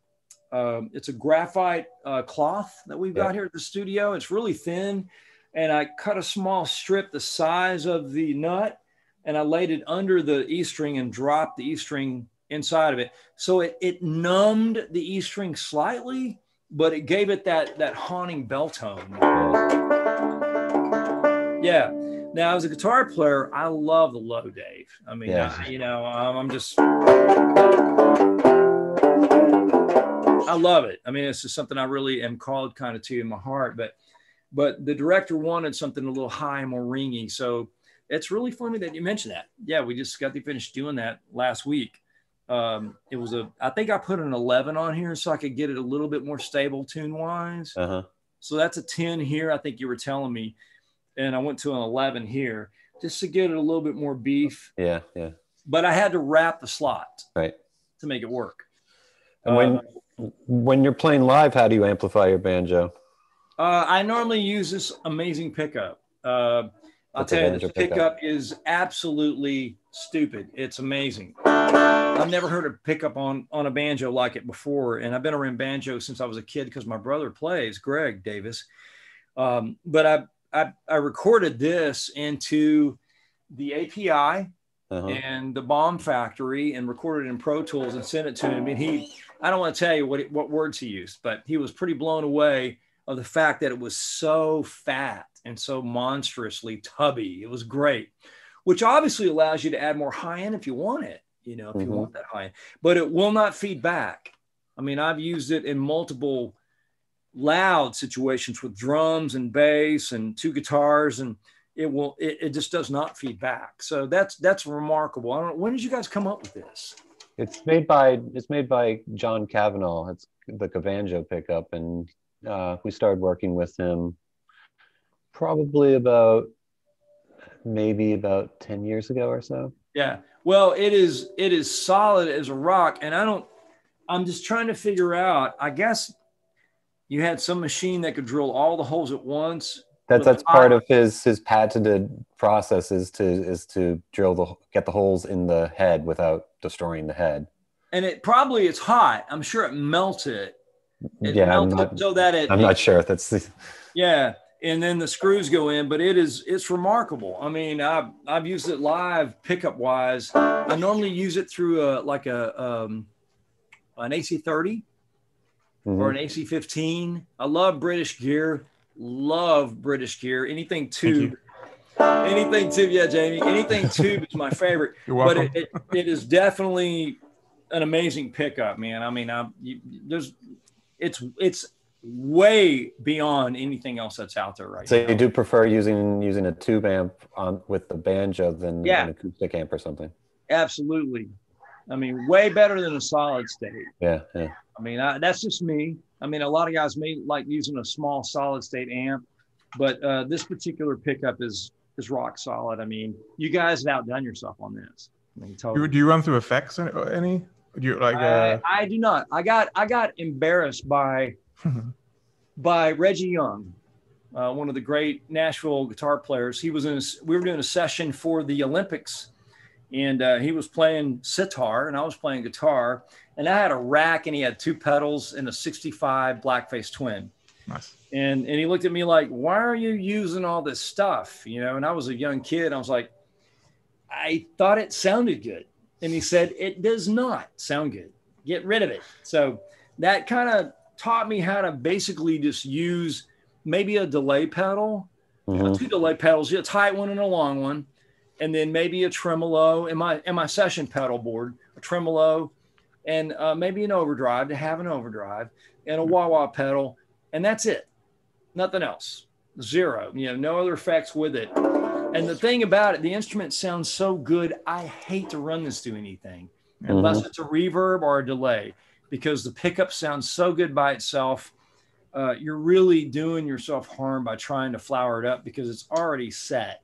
um, it's a graphite uh, cloth that we've got
Yeah.
here at the studio. It's really thin. And I cut a small strip the size of the nut and I laid it under the E string and dropped the E string inside of it. So it, it numbed the E string slightly, but it gave it that, that haunting bell tone. Yeah. Now, as a guitar player, I love the low, Dave. I mean,
Yeah.
I, you know, um, I'm just, I love it. I mean, it's just something I really am called kind of to in my heart. But, but the director wanted something a little high, more ringy. So it's really funny that you mentioned that. Yeah, we just got to finish doing that last week. Um, it was a, I think I put an 11 on here so I could get it a little bit more stable tune wise.
Uh-huh.
So that's a 10 here. I think you were telling me. And I went to an 11 here just to get it a little bit more beef.
Yeah, yeah.
But I had to wrap the slot
Right.
to make it work.
And when
Uh,
when you're playing live, how do you amplify your banjo?
Uh, I normally use this amazing pickup. Uh, I'll tell you, this pickup
pickup?
is absolutely stupid. It's amazing. I've never heard a pickup on on a banjo like it before, and I've been around banjo since I was a kid because my brother plays, Greg Davis. Um, but I, I I recorded this into the API
Uh-huh.
and the Bomb Factory and recorded it in Pro Tools and sent it to him. And he, I don't want to tell you what what words he used, but he was pretty blown away of the fact that it was so fat and so monstrously tubby. It was great, which obviously allows you to add more high end if you want it. You know, if you
Mhm.
want that high end, but it will not feed back. I mean, I've used it in multiple loud situations with drums and bass and two guitars and it will it, it just does not feed back so that's that's remarkable i don't know when did you guys come up with this
It's made by it's made by John Kavanaugh. It's the Kavanjo pickup, and uh, we started working with him probably about maybe about ten years ago or so.
yeah well it is it is solid as a rock and i don't i'm just trying to figure out i guess you had some machine that could drill all the holes at once
That's that's part of his his patented process is to is to drill the get the holes in the head without destroying the head.
and it probably it's hot. I'm sure it melted. It
yeah, I'm not,
so that it
I'm not sure if that's the,
Yeah, and then the screws go in, but it is it's remarkable. I mean, I've I've used it live pickup wise. I normally use it through a like a um, an AC30 or an AC15. I love British gear. Love British gear. Anything tube. Anything tube, yeah, Jamie. Anything tube is my favorite.
You're
But
welcome.
it, it, it is definitely an amazing pickup, man. I mean, I, you, there's it's it's way beyond anything else that's out there right
So
now.
you do prefer using using a tube amp on with the banjo than
Yeah.
an acoustic amp or something?
Absolutely. I mean, way better than a solid state.
Yeah, yeah.
I mean, I, that's just me. I mean, a lot of guys may like using a small solid state amp, but uh, this particular pickup is is rock solid. I mean, you guys have outdone yourself on this. I mean,
Do
totally.
you, do you run through effects any? or any? Do you like? Uh,
I, I do not. I got I got embarrassed by by Reggie Young, uh, one of the great Nashville guitar players. He was in. A, we were doing a session for the Olympics, and uh, he was playing sitar, and I was playing guitar. And I had a rack, and he had two pedals and a '65 Blackface Twin.
nice.
And and he looked at me like, "Why are you using all this stuff?" You know. And I was a young kid. I was like, "I thought it sounded good," and he said, "It does not sound good. Get rid of it." So that kind of taught me how to basically just use maybe a delay pedal,
Mhm.
two delay pedals, a tight one and a long one, and then maybe a tremolo in my in my session pedal board, a tremolo, and uh, maybe an overdrive to have an overdrive, and a wah wah pedal, and that's it. Nothing else. Zero. You know, no other effects with it. And the thing about it, the instrument sounds so good. I hate to run this to anything unless it's a reverb or a delay because the pickup sounds so good by itself. Uh, you're really doing yourself harm by trying to flower it up because it's already set.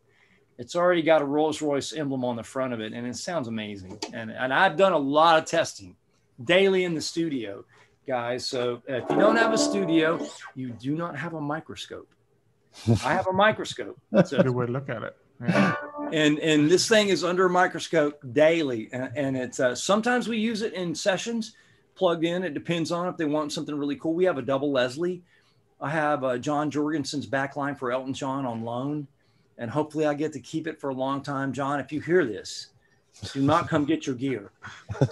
It's already got a Rolls Royce emblem on the front of it, and it sounds amazing. And and I've done a lot of testing daily in the studio, guys. So if you don't have a studio, you do not have a microscope. I have a microscope.
That's
So
a good way to look at it. Yeah.
and and this thing is under a microscope daily and, and it's uh, sometimes we use it in sessions plugged in it depends on if they want something really cool we have a double leslie i have uh, john jorgenson's backline for elton john on loan and hopefully i get to keep it for a long time john if you hear this Do not come get your gear.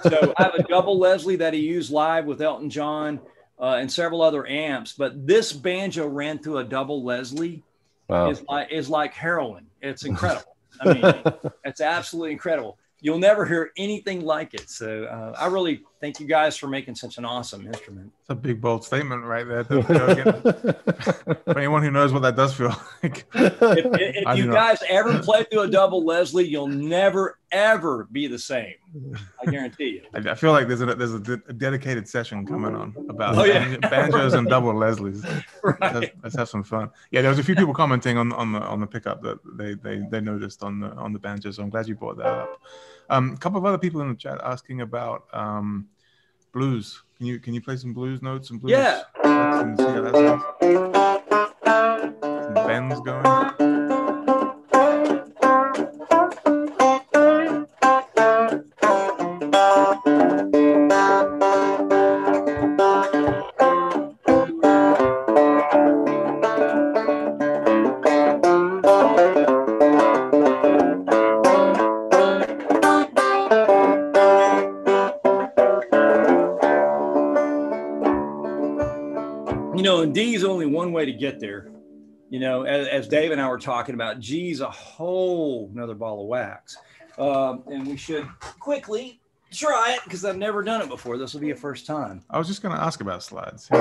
So I have a double Leslie that he used live with Elton John uh, and several other amps. But this banjo ran through a double Leslie
Wow.
is like is like heroin. It's incredible. I mean, it's absolutely incredible. You'll never hear anything like it. So uh, I really thank you guys for making such an awesome instrument.
It's a big bold statement right there. For anyone who knows what that does feel like.
If, if
I do
you
not.
guys ever play through a double Leslie, you'll never ever be the same. I guarantee you.
I I feel like there's a there's a, de- a dedicated session coming on about
Oh, yeah.
ban- banjos and double Leslies. Let's,
Right.
let's have some fun. Yeah, there was a few people commenting on on the on the pickup that they they they noticed on the on the banjos. So I'm glad you brought that up. Um, a couple of other people in the chat asking about um, blues. Can you can you play some blues notes and blues?
Yeah.
notes and see how that sounds? Some bends going.
Way to get there. You know, as, as Dave and I were talking about, G's a whole another ball of wax. Um, and we should quickly try it because I've never done it before. This will be a first time.
I was just going to ask about slides. We,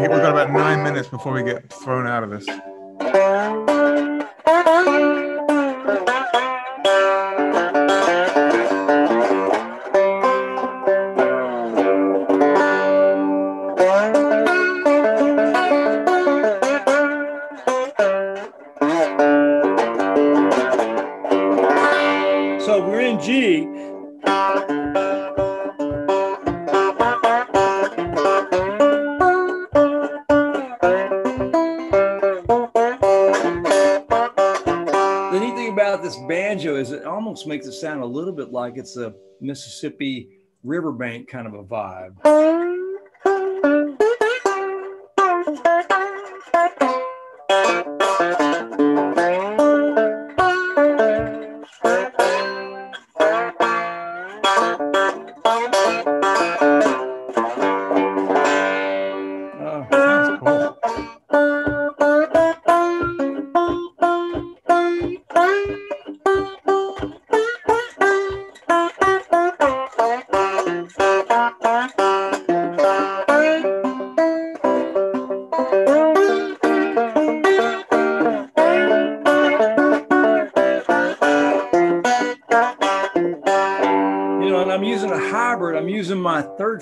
we've got about nine minutes before we get thrown out of this.
Almost makes it sound a little bit like it's a Mississippi riverbank kind of a vibe.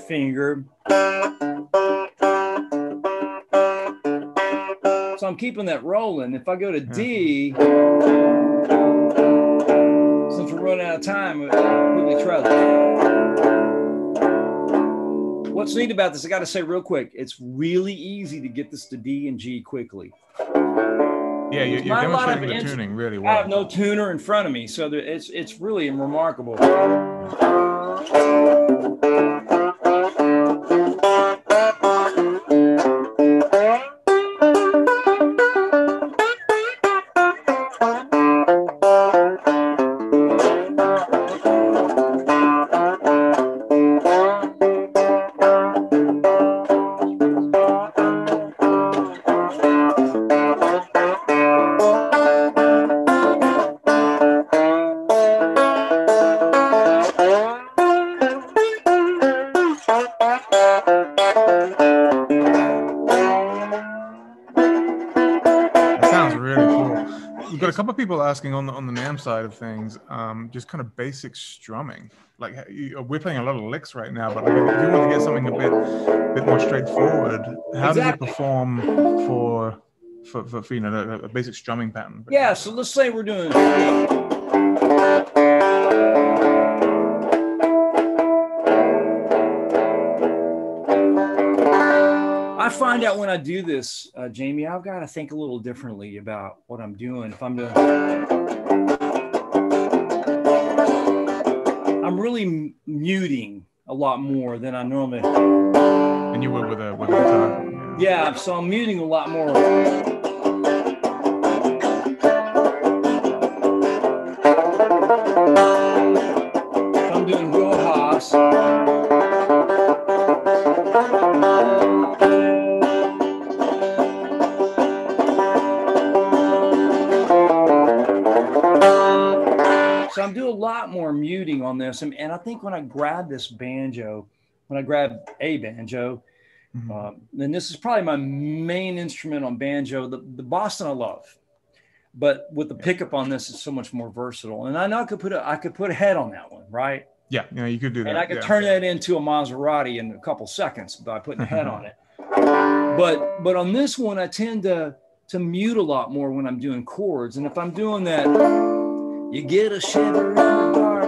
Finger. So I'm keeping that rolling. If I go to D, since we're running out of time, we'll quickly try that. What's neat about this, I got to say real quick, it's really easy to get this to D and G quickly.
Yeah, you're, you're
Not a lot of
demonstrating the tuning really well.
I have no tuner in front of me, so there, it's it's really remarkable.
Asking on the on the NAM side of things, um, just kind of basic strumming. Like you, we're playing a lot of licks right now, but like if you want to get something a bit bit more straightforward, how
Exactly.
does it perform for for, for, for you know a, a basic strumming pattern?
Yeah, so let's say we're doing. Find out when I do this, uh, Jamie, I've got to think a little differently about what I'm doing. If I'm doing, I'm really m- muting a lot more than I normally.
And you would with a with a guitar.
Yeah, so I'm muting a lot more. On. And, and I think when I grab this banjo, when I grab a banjo,
Mhm.
um, then this is probably my main instrument on banjo. The, the Boston I love, but with the pickup on this, it's so much more versatile. And I know I could put a I could put a head on that one, right?
yeah, you know, you could do that.
and I could
yeah.
turn that into a Maserati in a couple seconds by putting a head on it. But but on this one, I tend to to mute a lot more when I'm doing chords. And if I'm doing that, you get a shiver in the dark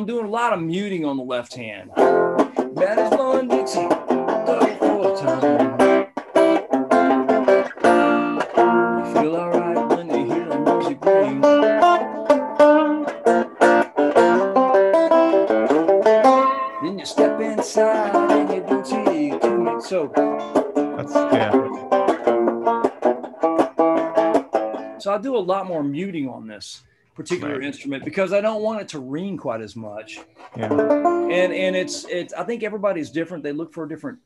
I'm doing a lot of muting on the left hand. Bad is Dixie. Double full time. You feel alright when you hear the music ring. Then you step inside and you do tea to me. So,
That's yeah.
so I do a lot more muting on this particular
Right.
instrument because I don't want it to ring quite as much.
Yeah.
and and it's it's i think everybody's different they look for a different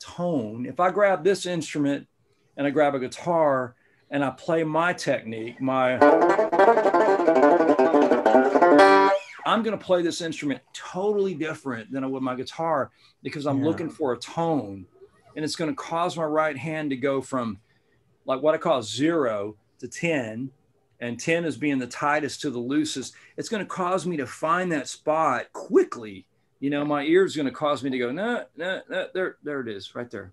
tone if i grab this instrument and i grab a guitar and i play my technique my i'm going to play this instrument totally different than i would my guitar because i'm
Yeah.
looking for a tone and it's going to cause my right hand to go from like what i call zero to 10 and 10 is being the tightest to the loosest it's going to cause me to find that spot quickly. You know, my ear is going to cause me to go, no, no, no, there, there it is, right there.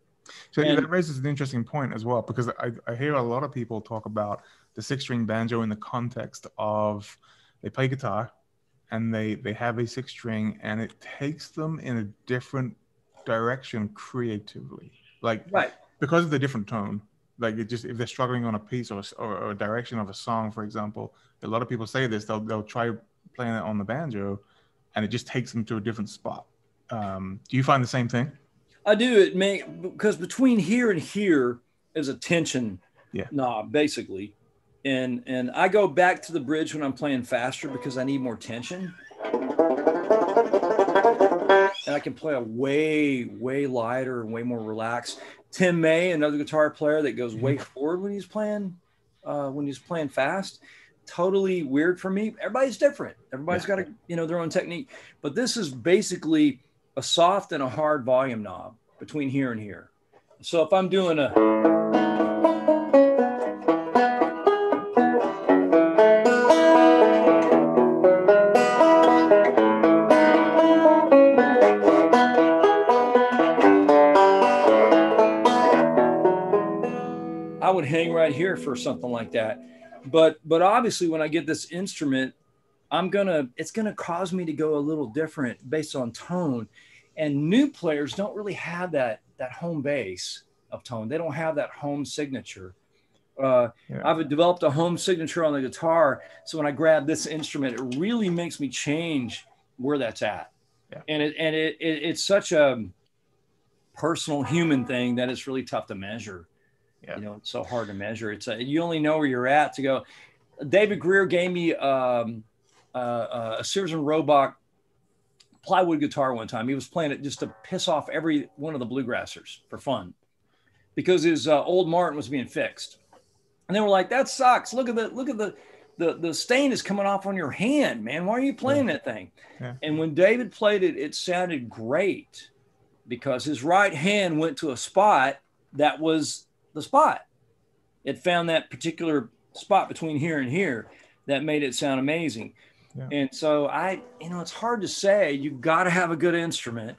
So
And-
that raises an interesting point as well because I, I hear a lot of people talk about the six string banjo in the context of they play guitar and they they have a six string and it takes them in a different direction creatively like
Right.
because of the different tone like it just if they're struggling on a piece or, or, or a direction of a song for example a lot of people say this they'll, they'll try playing it on the banjo and it just takes them to a different spot um, do you find the same thing
I do it may because between here and here is a tension
Yeah.
knob, basically. And and I go back to the bridge when I'm playing faster because I need more tension. I can play a way, way lighter and way more relaxed. Tim May, another guitar player that goes way forward when he's playing, uh, when he's playing fast. Totally weird for me. Everybody's different. Everybody's
Yeah.
got a you know their own technique. But this is basically a soft and a hard volume knob between here and here. So if I'm doing a here for something like that. But but obviously when I get this instrument, I'm gonna it's gonna cause me to go a little different based on tone. And new players don't really have that that home base of tone. They don't have that home signature. Uh,
Yeah.
I've developed a home signature on the guitar, so when I grab this instrument, it really makes me change where that's at.
Yeah.
And it and it, it it's such a personal human thing that it's really tough to measure.
Yeah.
You know, it's so hard to measure. It's a, you only know where you're at to go. David Grier gave me um, uh, uh, a Sears and Roebuck plywood guitar one time. He was playing it just to piss off every one of the bluegrassers for fun because his uh, old Martin was being fixed. And they were like, that sucks. Look at the, look at the, the, the stain is coming off on your hand, man. Why are you playing that thing?
Yeah.
And when David played it, it sounded great because his right hand went to a spot that was the spot. It found that particular spot between here and here that made it sound amazing.
Yeah.
And so I, you know, it's hard to say. You've got to have a good instrument,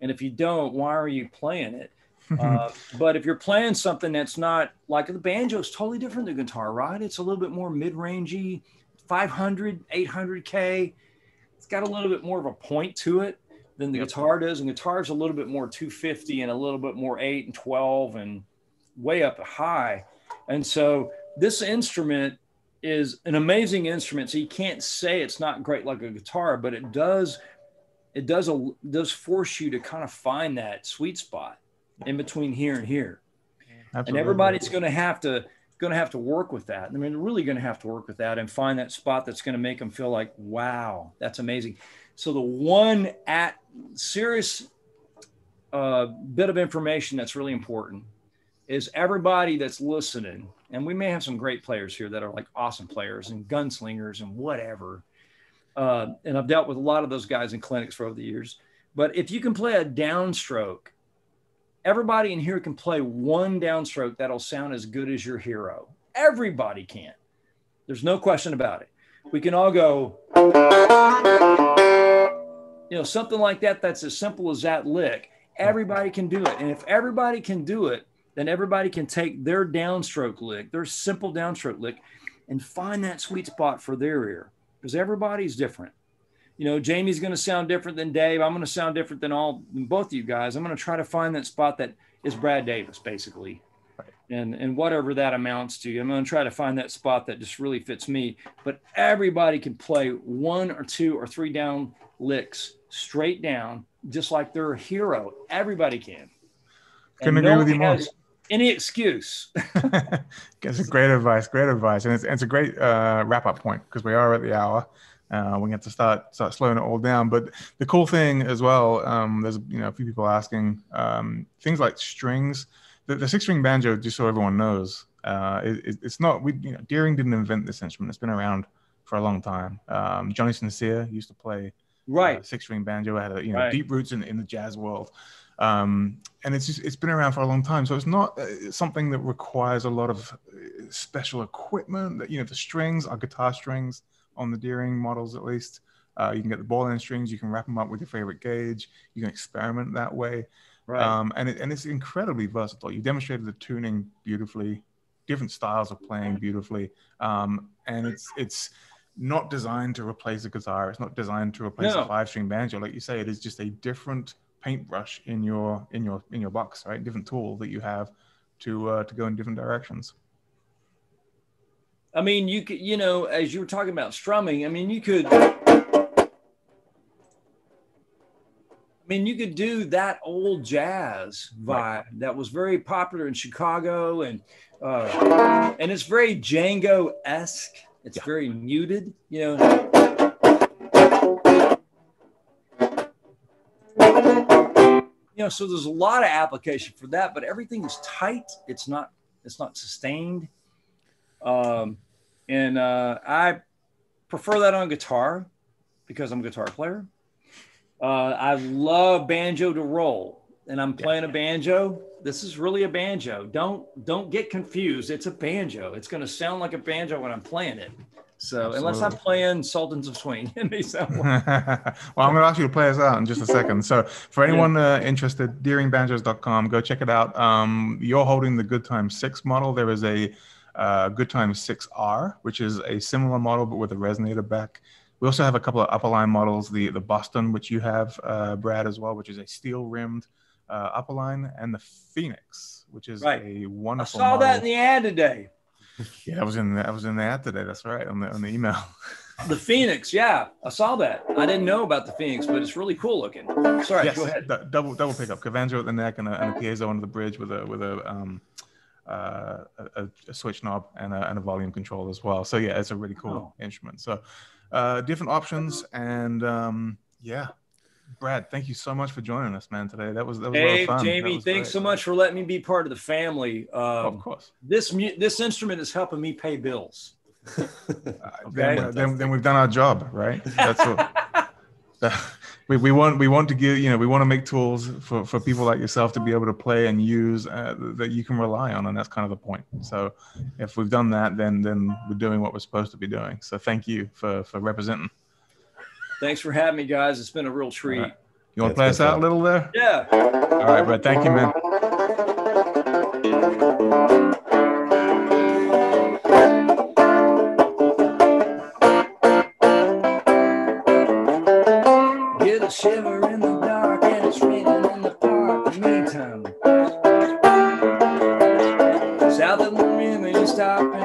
and if you don't, why are you playing it? uh, but if you're playing something that's not like the banjo is totally different than guitar, right? It's a little bit more mid-rangey, 500, 800k. It's got a little bit more of a point to it than the
Yep.
guitar does, and guitar's a little bit more 250 and a little bit more eight and 12 and way up high. And so this instrument is an amazing instrument. So you can't say it's not great like a guitar, but it does it does a does force you to kind of find that sweet spot in between here and here. And everybody's going to have to going to have to work with that. I mean, they're really going to have to work with that and find that spot that's going to make them feel like, wow, that's amazing. So the one at serious uh, bit of information that's really important is everybody that's listening, and we may have some great players here that are like awesome players and gunslingers and whatever. Uh, and I've dealt with a lot of those guys in clinics for over the years. But if you can play a downstroke, everybody in here can play one downstroke that'll sound as good as your hero. Everybody can. There's no question about it. We can all go, you know, something like that. That's as simple as that lick. Everybody can do it. And if everybody can do it, then everybody can take their downstroke lick, their simple downstroke lick, and find that sweet spot for their ear because everybody's different. You know, Jamie's going to sound different than Dave. I'm going to sound different than all than both of you guys. I'm going to try to find that spot that is Brad Davis, basically, and and whatever that amounts to. I'm going to try to find that spot that just really fits me. But everybody can play one or two or three down licks straight down, just like they're a hero. Everybody can.
Couldn't agree with you more
any excuse.
That's great advice. Great advice, and it's, it's a great uh, wrap up point because we are at the hour. Uh, we get to start start slowing it all down. But the cool thing as well, um, there's you know a few people asking um, things like strings. The, the six string banjo, just so everyone knows, uh, it, it's not. We you know Deering didn't invent this instrument. It's been around for a long time. Um, Johnny St. Cyr used to play
right
uh, six string banjo. Had a, you know right. deep roots in, in the jazz world. Um, and it's just, it's been around for a long time, so it's not uh, something that requires a lot of uh, special equipment. That you know, the strings are guitar strings on the Deering models, at least. Uh, you can get the ball end strings. You can wrap them up with your favorite gauge. You can experiment that way,
right?
Um, and it, and it's incredibly versatile. You demonstrated the tuning beautifully, different styles of playing beautifully, um, and it's it's not designed to replace a guitar. It's not designed to replace no. a five string banjo. Like you say, it is just a different paintbrush in your in your in your box, right? Different tool that you have to uh, to go in different directions.
I mean, you could, you know, as you were talking about strumming, I mean, you could, I mean, you could do that old jazz vibe right. that was very popular in Chicago, and uh, and it's very Django esque. It's yeah. very muted, you know. Know so there's a lot of application for that but everything is tight. It's not it's not sustained. Um, and uh, i prefer that on guitar because i'm a guitar player. Uh, i love banjo to roll and i'm playing a banjo. This is really a banjo. Don't don't get confused. It's a banjo. It's going to sound like a banjo when i'm playing it so Absolutely. unless I'm playing Sultans of Swing, it may sound. well,
I'm going to ask you to play us out in just a second. So for anyone uh, interested, deeringbanjos.com, go check it out. Um, you're holding the Goodtime Six model. There is a uh, Goodtime 6R, which is a similar model but with a resonator back. We also have a couple of upper line models, the the Boston, which you have, uh, Brad, as well, which is a steel rimmed uh, upper line, and the Phoenix, which is right. a wonderful.
I saw
model.
that in the ad today.
Yeah, I was in the, I was in the ad today. That's right on the on the email.
The Phoenix, yeah, I saw that. I didn't know about the Phoenix, but it's really cool looking. Sorry, yes, go ahead. D-
double double pickup, Kavanjo at the neck and a, and a piezo under the bridge with a with a um uh, a, a, switch knob and a, and a volume control as well. So yeah, it's a really cool oh. instrument. So uh, different options and um, yeah, Brad, thank you so much for joining us, man, today. That was that was
hey, Jamie, thanks great. so much for letting me be part of the family. Um,
of course.
This this instrument is helping me pay bills.
okay? then, then, then, we've done our job, right? That's what. we, we want we want to give you know we want to make tools for, for people like yourself to be able to play and use uh, that you can rely on and that's kind of the point so if we've done that then then we're doing what we're supposed to be doing so thank you for for representing
Thanks for having me, guys. It's been a real treat. Right.
You want to play us out a little there?
Yeah.
All right, Brett. Thank you, man.
Get a shiver in the dark and it's raining in the park. Meantime, south of the river, you stop and you hold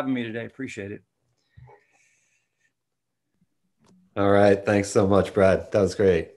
having me today. Appreciate it.
All right. Thanks so much, Brad. That was great.